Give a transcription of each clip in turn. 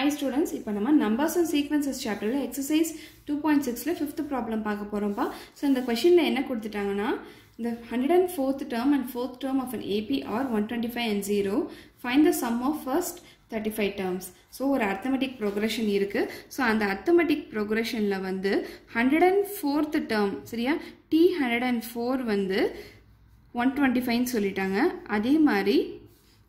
High students இப்போ நம்ம numbers and sequences சாப்டரில் எக்ஸசைஸ் டூ பாயிண்ட் சிக்ஸில் ஃபிஃப்த் ப்ராப்ளம் பார்க்க போகிறோம்ப்பா ஸோ இந்த கொஷினில் என்ன கொடுத்துட்டாங்கன்னா இந்த hundred and fourth term and fourth term of an AP are one twenty five and zero find the sum of first thirty five terms so ஒரு arithmetic progression இருக்குது ஸோ அந்த அர்த்தமெட்டிக் ப்ரோக்ரஷனில் வந்து ஹண்ட்ரட் அண்ட் ஃபோர்த் டேர்ம் சரியா? D hundred and four வந்து one twenty ஃபைவ்னு சொல்லிட்டாங்க. அதே மாதிரி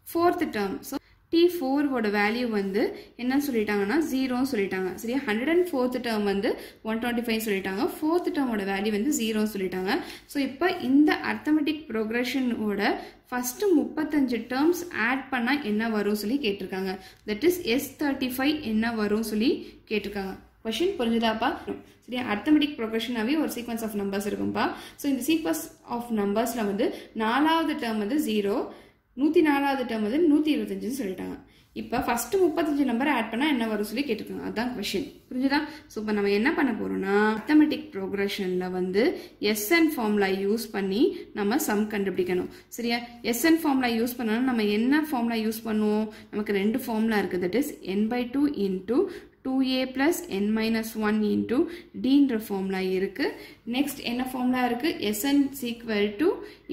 ஃபோர்த் டேர்ம் ஸோ டி ஃபோரோட வேல்யூ வந்து என்ன சொல்லிட்டாங்கன்னா ஜீரோன்னு சொல்லிட்டாங்க. சரியா? ஹண்ட்ரட் அண்ட் ஃபோர்த் டேர்ம் வந்து ஒன் டுவெண்ட்டி ஃபைவ் சொல்லிட்டாங்க. ஃபோர்த் டேர்மோட வேல்யூ வந்து ஜீரோன்னு சொல்லிட்டாங்க. ஸோ இப்போ இந்த அர்த்தமெட்டிக் ப்ரோக்ரஷனோட ஃபஸ்ட்டு முப்பத்தஞ்சு டேர்ம்ஸ் ஆட் பண்ணால் என்ன வரும் சொல்லி கேட்டிருக்காங்க. That is s thirty five என்ன வரும் சொல்லி கேட்டிருக்காங்க. கொஷின் புரிஞ்சுதாப்பா? சரியா? அர்த்தமெட்டிக் ப்ரொக்ரஷனாகவே ஒரு சீக்வன்ஸ் ஆஃப் நம்பர்ஸ் இருக்கும்ப்பா ஸோ இந்த சீக்வன்ஸ் ஆஃப் நம்பர்ஸில் வந்து நாலாவது டேர்ம் வந்து ஜீரோ நூற்றி நாலாவது டேர்ம் வந்து நூற்றி இருபத்தஞ்சுன்னு சொல்லிட்டாங்க. இப்போ ஃபஸ்ட்டு முப்பத்தஞ்சு நம்பர் ஆட் பண்ணால் என்ன வரும் சொல்லி கேட்டிருக்காங்க. அதுதான் கொஷின் புரிஞ்சுதா? ஸோ இப்போ நம்ம என்ன பண்ண போகிறோம்னா அர்த்தமெட்டிக் ப்ரோக்ரஷனில் வந்து எஸ்என் ஃபார்முலா யூஸ் பண்ணி நம்ம சம் கண்டுபிடிக்கணும். சரியா? எஸ்என் ஃபார்முலா யூஸ் பண்ணாலும் நம்ம என்ன ஃபார்முலா யூஸ் பண்ணுவோம்? நமக்கு ரெண்டு ஃபார்முலா இருக்குது. That is n by two into two a plus n minus one into டீன்ற formula இருக்குது நெக்ஸ்ட் என்ன ஃபார்முலா இருக்குது s n equal to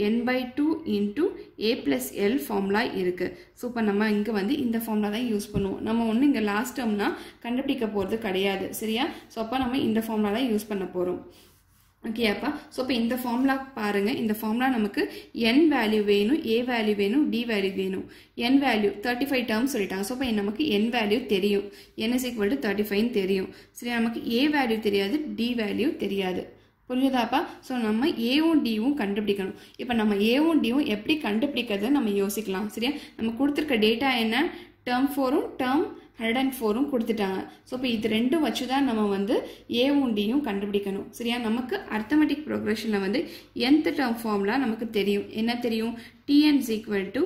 n by two into a plus l formula இருக்குது so இப்போ நம்ம இங்கே வந்து இந்த ஃபார்முலா தான் யூஸ் பண்ணுவோம். நம்ம ஒன்று இங்கே லாஸ்ட் டேர்ம்னா கண்டுபிடிக்க போகிறது கிடையாது. சரியா? ஸோ அப்போ நம்ம இந்த ஃபார்முலா தான் யூஸ் பண்ண போகிறோம் ஓகேப்பா ஸோ இப்போ இந்த ஃபார்முலா பாருங்கள் இந்த ஃபார்முலா நமக்கு என் வேல்யூ வேணும் ஏ வேல்யூ வேணும் டி வேல்யூ வேணும். N value thirty five term சொல்லிட்டாங்க ஸோ இப்போ நமக்கு என் வேல்யூ தெரியும். N is equal to thirty ஃபைவ்னு தெரியும். சரி நமக்கு ஏ வேல்யூ தெரியாது டி வேல்யூ தெரியாது. புரியுதாப்பா ஸோ நம்ம ஏவும் டிவும் கண்டுபிடிக்கணும். இப்போ நம்ம ஏவும் டிவும் எப்படி கண்டுபிடிக்கிறத நம்ம யோசிக்கலாம். சரியா? நம்ம கொடுத்துருக்க டேட்டா என்ன? டேர்ம் ஃபோரும் டேர்ம் ஹண்ட்ரட் அண்ட் ஃபோரும் கொடுத்துட்டாங்க. ஸோ இப்போ இது ரெண்டும் வச்சு தான் நம்ம வந்து ஏவும் டியும் கண்டுபிடிக்கணும். சரியா? நமக்கு அர்த்தமெட்டிக் ப்ரோக்ரஷனில் வந்து எந்த டேர்ம் ஃபார்ம்லாம் நமக்கு தெரியும். என்ன தெரியும்? T n is equal to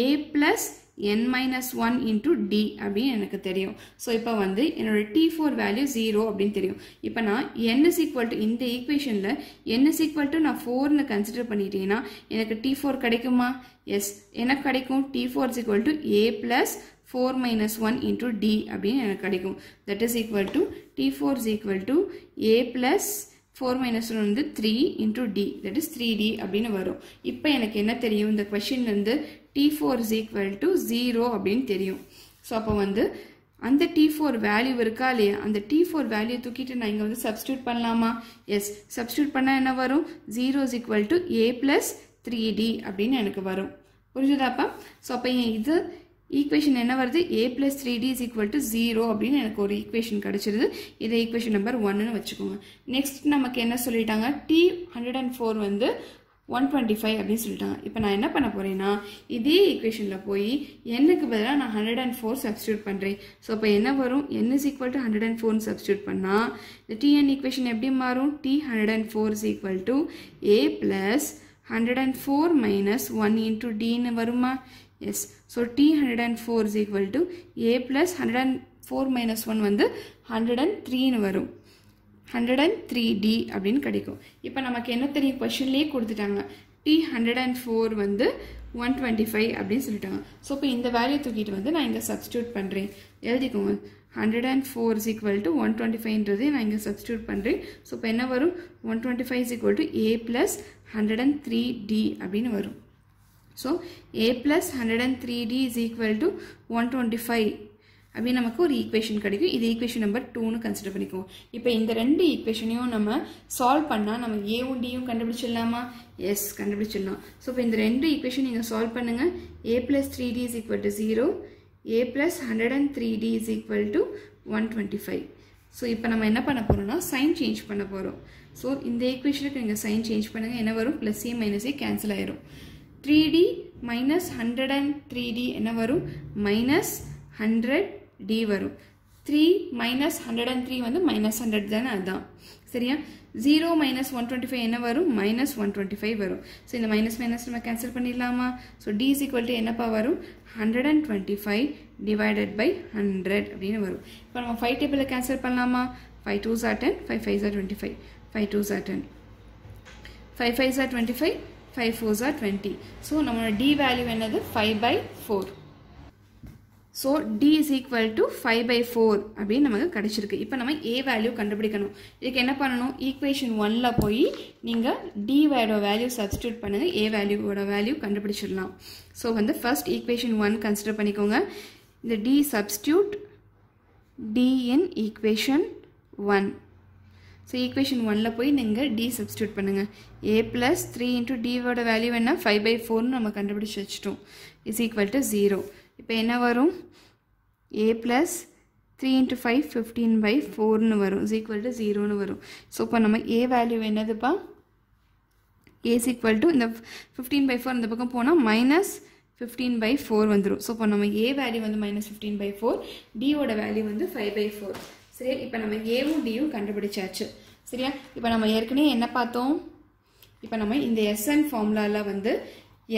a plus n minus one into d அப்படின்னு எனக்கு தெரியும். ஸோ இப்போ வந்து என்னோட டி ஃபோர் வேல்யூ ஜீரோ அப்படின்னு தெரியும். இப்போ நான் என் இஸ் ஈக்குவல் டு இந்த ஈக்குவேஷனில் என் இஸ் ஈக்குவல் டு நான் ஃபோர்னு கன்சிடர் பண்ணிட்டேன்னா எனக்கு டி ஃபோர் கிடைக்குமா? எஸ் எனக்கு கிடைக்கும். T four is equal to a plus four minus one into d அப்படின்னு எனக்கு கிடைக்கும். That is equal to t four is equal to a plus four minus one வந்து three into d that is three d அப்படின்னு வரும். இப்போ எனக்கு என்ன தெரியும்? இந்த கொஷின்லேருந்து t four is equal to zero அப்படின்னு தெரியும். ஸோ அப்போ வந்து அந்த டி ஃபோர் வேல்யூ இருக்கா இல்லையா? அந்த டி ஃபோர் வேல்யூ தூக்கிட்டு நான் இங்கே வந்து சப்ஸ்டியூட் பண்ணலாமா? எஸ் சப்ஸ்டியூட் பண்ணால் என்ன வரும்? Zero is equal to a plus three d அப்படின்னு எனக்கு வரும். புரிஞ்சுதாப்பா ஸோ அப்போ இது ஈக்குவேஷன் என்ன வருது? A plus three d is equal to zero அப்படின்னு எனக்கு ஒரு ஈக்குவேஷன் கிடச்சிருது. இதை ஈக்குவேஷன் நம்பர் ஒன்னு வச்சுக்கோங்க. நெக்ஸ்ட் நமக்கு என்ன சொல்லிட்டாங்க? டி ஹண்ட்ரட் அண்ட் ஃபோர் வந்து ஒன் டுவெண்ட்டி ஃபைவ் அப்படின்னு சொல்லிட்டாங்க. இப்போ நான் என்ன பண்ண போகிறேன்னா இதே ஈக்குவேஷனில் போய் எனக்கு பதிலாக நான் ஹண்ட்ரட் அண்ட் ஃபோர் சப்ஸ்டியூட் பண்ணுறேன் ஸோ இப்போ என்ன வரும்? N is equal to hundred and ஃபோர்னு சப்ஸ்டியூட் பண்ணால் இந்த டிஎன் ஈக்குவேஷன் எப்படி மாறும்? T hundred and four is equal to a plus hundred and four minus one into டின்னு வருமா? Yes so t hundred and four is equal to a plus hundred and four minus one வந்து hundred and த்ரீன்னு வரும் hundred and three D அப்படின்னு கிடைக்கும் இப்போ நமக்கு என்ன தெரியும் கொஷின்லேயே கொடுத்துட்டாங்க டி ஹண்ட்ரட் அண்ட் ஃபோர் வந்து ஒன் டுவெண்ட்டி ஃபைவ் அப்படின்னு சொல்லிட்டாங்க ஸோ இப்போ இந்த வேல்யூ தூக்கிட்டு வந்து நான் இங்கே சப்ஸ்டியூட் பண்ணுறேன் எழுதிக்கோங்க hundred and four is equal to one twenty ஃபைவ்ன்றது நான் இங்கே சப்ஸ்டியூட் பண்ணுறேன் ஸோ இப்போ என்ன வரும் one twenty five is equal to a plus hundred and three d அப்படின்னு வரும் so a plus hundred and three d is equal to one twenty five அப்படின்னு நமக்கு ஒரு ஈக்குவேஷன் கிடைக்கும். இது ஈக்குவேஷன் நம்பர் டூன்னு கன்சிடர் பண்ணிக்குவோம். இப்போ இந்த ரெண்டு ஈக்குவேஷனையும் நம்ம சால்வ் பண்ணால் நம்ம ஏவும் டியும் கண்டுபிடிச்சிடலாமா? எஸ் கண்டுபிடிச்சிடலாம். ஸோ இப்போ இந்த ரெண்டு ஈக்குவேஷன் நீங்கள் சால்வ் பண்ணுங்கள் a plus three d is equal to zero a plus hundred and three d is equal to one twenty five so இப்போ நம்ம என்ன பண்ண போகிறோம்னா சைன் சேஞ்ச் பண்ண போகிறோம் ஸோ இந்த ஈக்குவேஷனுக்கு நீங்கள் சைன் சேஞ்ச் பண்ணுங்கள் என்ன வரும்? Plus a minus a cancel ஆயிரும். Three d minus hundred and three d என்ன வரும்? மைனஸ் ஹண்ட்ரட் டி வரும். Three minus hundred and three வந்து மைனஸ் ஹண்ட்ரட் தானே அதுதான் சரியா? Zero minus one twenty five என்ன வரும்? மைனஸ் ஒன் டுவெண்ட்டி ஃபைவ் வரும். ஸோ இந்த மைனஸ் மைனஸ் நம்ம கேன்சல் பண்ணிடலாமா? So d is equal to என்னப்பா வரும்? Hundred and twenty five divided by hundred அப்படின்னு வரும். இப்போ நம்ம ஃபைவ் டேபிளில் கேன்சல் பண்ணலாமா? Five two are ten five five are twenty five five two are ten five five are twenty five five fours are twenty so நம்மளோட D value என்னது? Five by four so d is equal to five by four அப்படின்னு நமக்கு கிடச்சிருக்கு. இப்போ நம்ம A value கண்டுபிடிக்கணும். இதுக்கு என்ன பண்ணணும்? ஈக்குவேஷன் ஒனில் போய் நீங்கள் டி வேல்யூ சப்ஸ்டியூட் பண்ணுங்கள் ஏ வேல்யூவோட வேல்யூ கண்டுபிடிச்சிடலாம். ஸோ வந்து ஃபர்ஸ்ட் ஈக்குவேஷன் ஒன் கன்சிடர் பண்ணிக்கோங்க. இந்த d substitute d in equation one so equation ஒனில் போய் நீங்கள் டி சப்ஸ்டியூட் பண்ணுங்கள் ஏ ப்ளஸ் த்ரீ இன்ட்டு டிவோட வேல்யூ என்ன? ஃபைவ் பை ஃபோர்னு நம்ம கண்டுபிடிச்சி வச்சுட்டோம். இஸ் ஈக்குவல் டு ஜீரோ இப்போ என்ன வரும்? A plus three into five fifteen by ஃபோர்னு வரும். இஸ் ஈக்குவல் டு ஜீரோன்னு வரும். ஸோ இப்போ நம்ம ஏ வேல்யூ என்னதுப்பா? ஏஸ் ஈக்குவல் டு இந்த ஃபிஃப்டீன் பை ஃபோர் இந்த பக்கம் போனால் மைனஸ் ஃபிஃப்டீன் பை ஃபோர் வந்துடும் ஸோ இப்போ நம்ம ஏ வேல்யூ வந்து மைனஸ் ஃபிஃப்டீன் பை ஃபோர் டியோட வேல்யூ வந்து ஃபைவ் பை ஃபோர் சரியா? இப்போ நம்ம ஏவும் டியும் கண்டுபிடிச்சாச்சு. சரியா? இப்போ நம்ம ஏற்கனவே என்ன பார்த்தோம்? இப்போ நம்ம இந்த எஸ்என் ஃபார்முலாவில் வந்து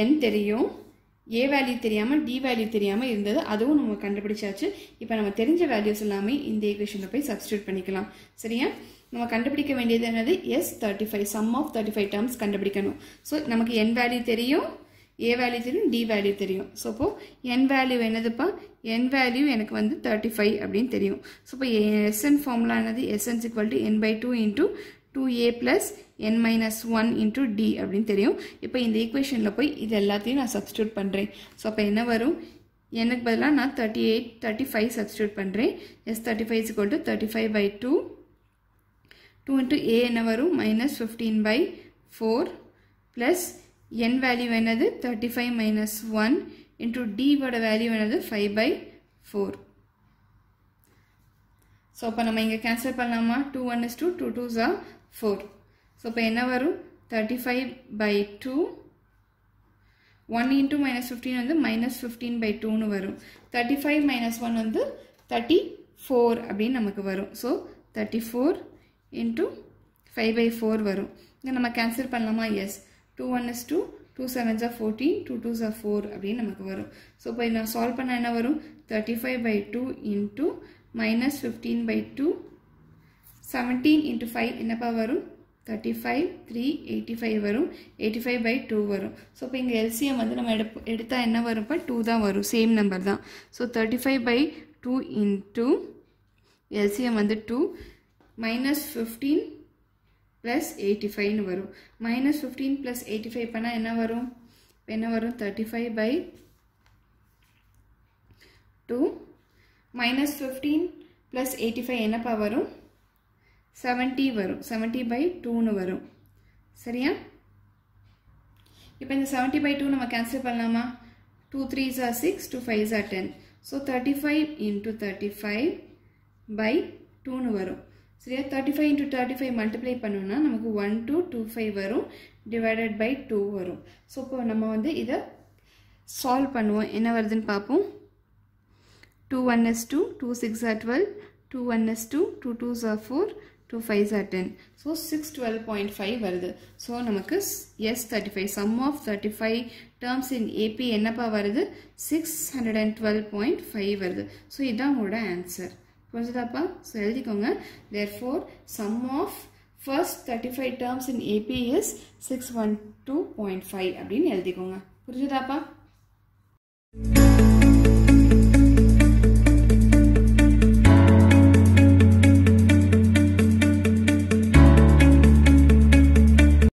என் தெரியும் ஏ வேல்யூ தெரியாமல் டி வேல்யூ தெரியாமல் இருந்தது அதுவும் நம்ம கண்டுபிடிச்சாச்சு. இப்போ நம்ம தெரிஞ்ச வேல்யூஸ் எல்லாமே இந்த ஈக்குவேஷனில் போய் சப்ஸ்டியூட் பண்ணிக்கலாம். சரியா? நம்ம கண்டுபிடிக்க வேண்டியது என்னது? S thirty five sum of thirty five terms கண்டுபிடிக்கணும். ஸோ நமக்கு என் வேல்யூ தெரியும் ஏ வேல்யூ தெரியும் டி வேல்யூ தெரியும். ஸோ இப்போது என் வேல்யூ என்னதுப்பா? என் வேல்யூ எனக்கு வந்து தேர்ட்டி ஃபைவ் அப்படின்னு தெரியும். ஸோ இப்போ எஸ்என் ஃபார்முலா என்னது? S n is equal to n by two into two a plus n minus one into d அப்படின்னு தெரியும். இப்போ இந்த ஈக்குவேஷனில் போய் இது எல்லாத்தையும் நான் சப்ஸ்டியூட் பண்ணுறேன் ஸோ அப்போ என்ன வரும்? எனக்கு பதிலாக நான் thirty eight thirty five substitute பண்ணுறேன் S thirty five is equal to thirty five by two two into a என்ன வரும்? Minus fifteen by four plus n value என்னது? Thirty five minus one into டிவோட value என்னது? Five by four so அப்போ நம்ம இங்கே cancel பண்ணலாமா? Two one is two two two Jha four so இப்போ என்ன வரும்? Thirty five by two one into minus fifteen வந்து மைனஸ் ஃபிஃப்டீன் பை டூன்னு வரும். தேர்ட்டி ஃபைவ் மைனஸ் ஒன் வந்து தேர்ட்டி ஃபோர் அப்படின்னு நமக்கு வரும். So thirty four into five by four வரும். இங்கே நம்ம கேன்சல் பண்ணலாமா? Yes two one is two two sevens are fourteen two twos are four அப்படின்னு நமக்கு வரும். ஸோ இப்போ நான் சால்வ் பண்ண என்ன வரும்? Thirty five by two into minus fifteen by two seventeen into five என்னப்பா வரும்? Thirty five three eighty five வரும். எயிட்டி ஃபைவ் பை டூ வரும். ஸோ இப்போ இங்கே எல்சிஎம் வந்து நம்ம எடுப்பு எடுத்தால் என்ன வரும்ப்பா டூ தான் வரும். சேம் நம்பர் தான். So thirty five by two into LCM வந்து two minus fifteen plus eighty ஃபைவ்னு வரும். Minus fifteen plus eighty five பண்ணால் என்ன வரும்? என்ன வரும்? Thirty five by two minus fifteen plus eighty five என்னப்பா வரும்? செவன்ட்டி வரும். செவன்ட்டி பை டூன்னு வரும். சரியா? இப்போ இந்த செவன்ட்டி பை டூ நம்ம கேன்சல் பண்ணலாமா? டூ த்ரீ ஜார் six two five jar ten so thirty five into thirty five by டூன்னு வரும். சரியா thirty five into thirty five multiply பண்ணோம்னா நமக்கு ஒன் டூ டூ ஃபைவ் வரும் டிவைடட் பை டூ வரும். ஸோ இப்போ நம்ம வந்து இதை சால்வ் பண்ணுவோம். என்ன வருதுன்னு பார்ப்போம். Two one is two two six are twelve two one is two two two are four two five are ten so six twelve point five வருது. ஸோ நமக்கு S thirty five sum of thirty five terms in AP என்னப்பா வருது? Six hundred and twelve point five வருது. So இதுதான் உங்களோட answer புரிஞ்சுதாப்பா so எழுதிக்கோங்க. Therefore sum of first thirty five terms in AP is six one two point five அப்படின்னு எழுதிக்கோங்க. புரிஞ்சுதாப்பா